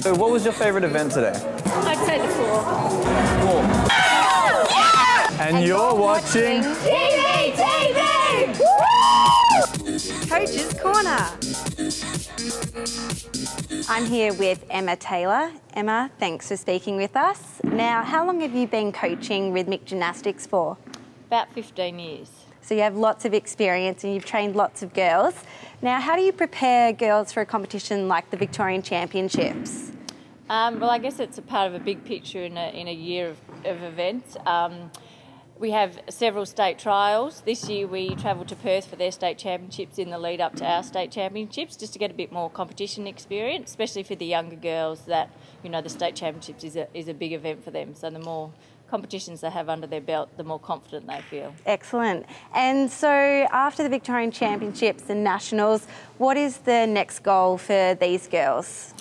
So, what was your favourite event today? I'd say the floor. And, you're, watching. TV, TV! Coach's Corner. I'm here with Emma Taylor. Emma, thanks for speaking with us. Now, how long have you been coaching rhythmic gymnastics for? About 15 years. So you have lots of experience and you've trained lots of girls. Now, how do you prepare girls for a competition like the Victorian Championships? Um, well, I guess it's a part of a big picture in a, in a year of, of events. Um, we have several state trials. This year we travelled to Perth for their state championships in the lead up to our state championships just to get a bit more competition experience, especially for the younger girls that, you know, the state championships is a, is a big event for them. So the more competitions they have under their belt, the more confident they feel. Excellent. And so, after the Victorian Championships and Nationals, what is the next goal for these girls?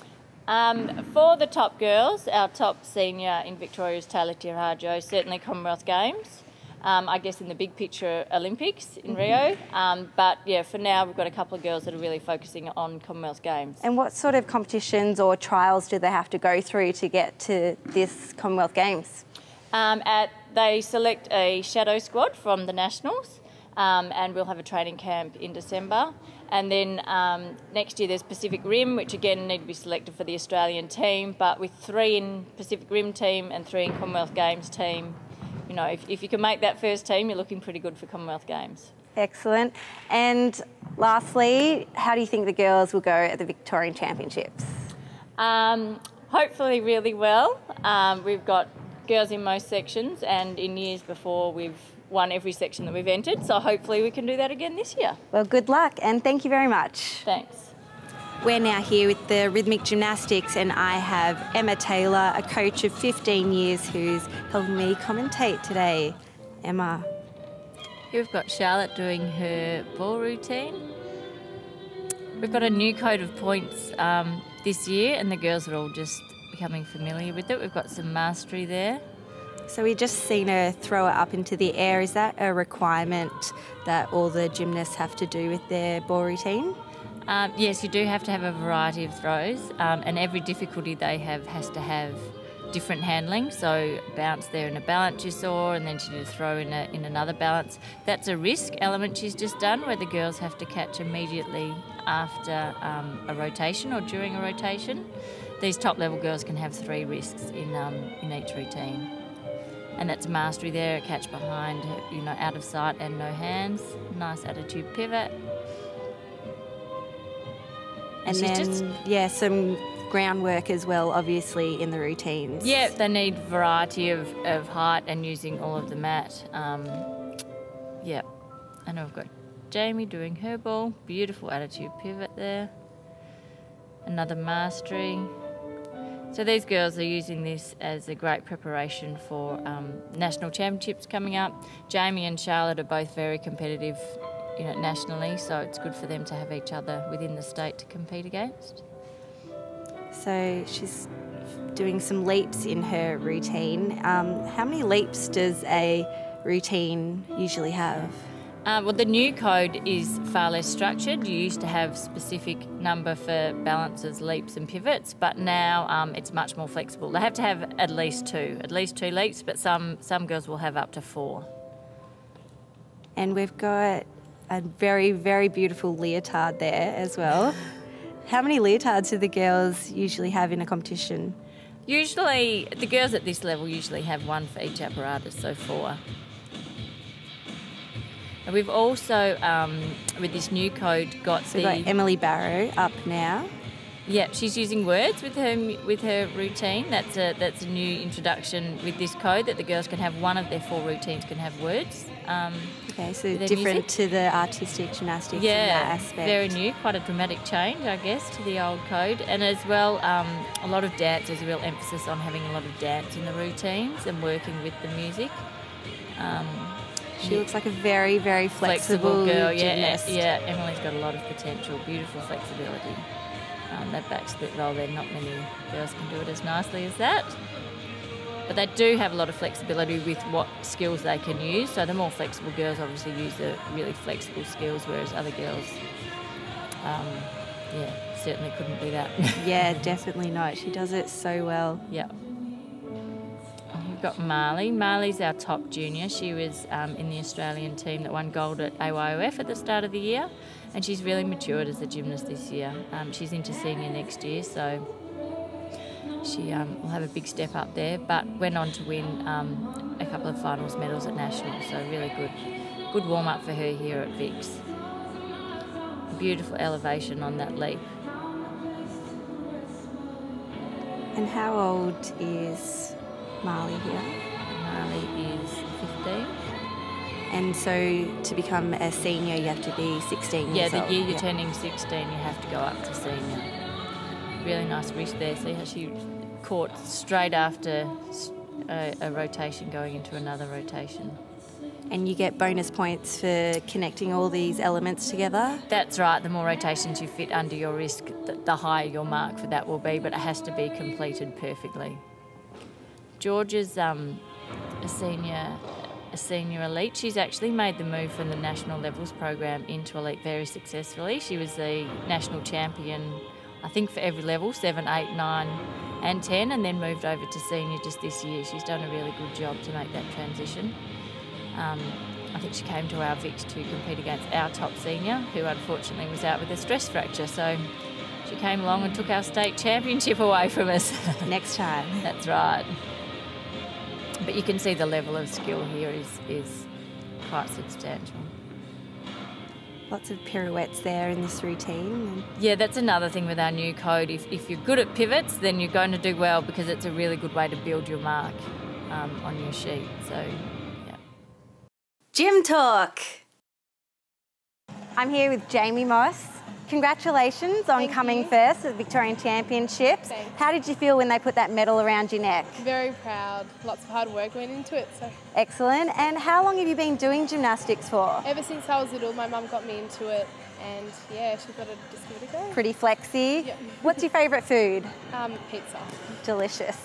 Um, for the top girls, our top senior in Victoria is Taylor Tirajo, certainly Commonwealth Games. Um, I guess in the big picture, Olympics in Rio. Um, but yeah, for now, we've got a couple of girls that are really focusing on Commonwealth Games. And what sort of competitions or trials do they have to go through to get to this Commonwealth Games? Um, at, they select a shadow squad from the Nationals, um, and we'll have a training camp in December. And then um, next year there's Pacific Rim, which again need to be selected for the Australian team. But with three in Pacific Rim team and three in Commonwealth Games team, you know, if, if you can make that first team, you're looking pretty good for Commonwealth Games. Excellent. And lastly, how do you think the girls will go at the Victorian Championships? Um, hopefully, really well. Um, we've got girls in most sections, and in years before, we've won every section that we've entered. So hopefully, we can do that again this year. Well, good luck and thank you very much. Thanks. We're now here with the rhythmic gymnastics, and I have Emma Taylor, a coach of 15 years, who's helping me commentate today. Emma. Here we've got Charlotte doing her ball routine. We've got a new code of points um, this year, and the girls are all just becoming familiar with it. We've got some mastery there. So we just seen her throw it up into the air. Is that a requirement that all the gymnasts have to do with their ball routine? Um, yes, you do have to have a variety of throws, um, and every difficulty they have has to have different handling. So bounce there in a balance you saw, and then she did a throw in, a, in another balance. That's a risk element she's just done, where the girls have to catch immediately after um, a rotation or during a rotation. These top level girls can have three risks in um, in each routine. And that's mastery there, catch behind, you know, out of sight and no hands. Nice attitude pivot. And She's then, just- yeah, some groundwork as well, obviously, in the routines. Yeah, they need variety of, of height and using all of the mat. Um, yeah, and I've got Jaime doing her ball. Beautiful attitude pivot there. Another mastery. So these girls are using this as a great preparation for um, national championships coming up. Jaime and Charlotte are both very competitive, you know, nationally. So it's good for them to have each other within the state to compete against. So she's doing some leaps in her routine. Um, how many leaps does a routine usually have? Uh, well, the new code is far less structured. You used to have specific number for balances, leaps, and pivots, but now um, it's much more flexible. They have to have at least two, at least two leaps, but some some girls will have up to four. And we've got a very, very beautiful leotard there as well. How many leotards do the girls usually have in a competition? Usually, the girls at this level usually have one for each apparatus, so four. And we've also, um, with this new code, got So the got Emily Barrow up now. Yeah, she's using words with her with her routine. That's a that's a new introduction with this code that the girls can have one of their four routines can have words. Um, Okay, so different music? to the artistic gymnastics in that yeah, aspect. very new, quite a dramatic change, I guess, to the old code. And as well, um, a lot of dance. There's a real emphasis on having a lot of dance in the routines and working with the music. Um, She looks like a very, very flexible, flexible girl. Yeah, gymnast. yeah. Emily's got a lot of potential. Beautiful flexibility. Um, that back split roll there, not many girls can do it as nicely as that. But they do have a lot of flexibility with what skills they can use. So the more flexible girls obviously use the really flexible skills, whereas other girls, um, yeah, certainly couldn't be that. Yeah, definitely not. She does it so well. yeah. We've got Marlee. Marlee's our top junior. She was um, in the Australian team that won gold at AYOF at the start of the year, and she's really matured as a gymnast this year. Um, she's into senior next year, so she um, will have a big step up there. But went on to win um, a couple of finals medals at nationals, so really good, good warm up for her here at Vix. Beautiful elevation on that leap. And how old is Marlee here? Marlee is 15. And so to become a senior, you have to be 16 Yeah, years the old. year you're Yeah. turning 16, you have to go up to senior. Really nice risk there. See how she caught straight after a rotation going into another rotation. And you get bonus points for connecting all these elements together. That's right, the more rotations you fit under your risk, the, the higher your mark for that will be, but it has to be completed perfectly. George is um, a senior a senior elite. She's actually made the move from the national levels program into elite very successfully. She was the national champion, I think, for every level seven, eight, nine, and 10, and then moved over to senior just this year. She's done a really good job to make that transition. Um, I think she came to our VIX to compete against our top senior, who unfortunately was out with a stress fracture. So she came along and took our state championship away from us. Next time. That's right. But you can see the level of skill here is, is quite substantial. Lots of pirouettes there in this routine. Yeah, that's another thing with our new code. If, if you're good at pivots, then you're going to do well because it's a really good way to build your mark um, on your sheet. So, yeah. Gym Talk. I'm here with Jaime Moss. Congratulations on Thank coming you. first at the Victorian Championships. Thanks. How did you feel when they put that medal around your neck? Very proud. Lots of hard work went into it. So Excellent. And how long have you been doing gymnastics for? ever since I was little, my mum got me into it, and yeah, she thought I'd just give it a go. Pretty flexy. Yeah. What's your favourite food? Um, pizza. Delicious.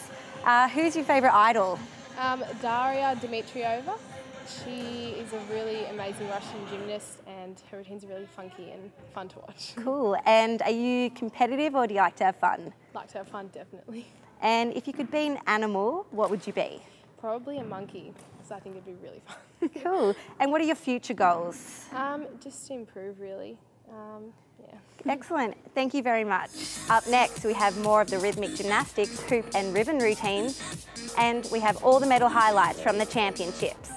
Uh, who's your favourite idol? Um, Daria Dmitrieva. She is a really amazing Russian gymnast, and her routines are really funky and fun to watch. Cool. And are you competitive or do you like to have fun? Like to have fun, definitely. And if you could be an animal, what would you be? Probably a monkey, because I think it'd be really fun. Cool. And what are your future goals? um, just to improve, really. Um, yeah. Excellent. Thank you very much. Up next, we have more of the rhythmic gymnastics, hoop and ribbon routines, and we have all the medal highlights from the championships.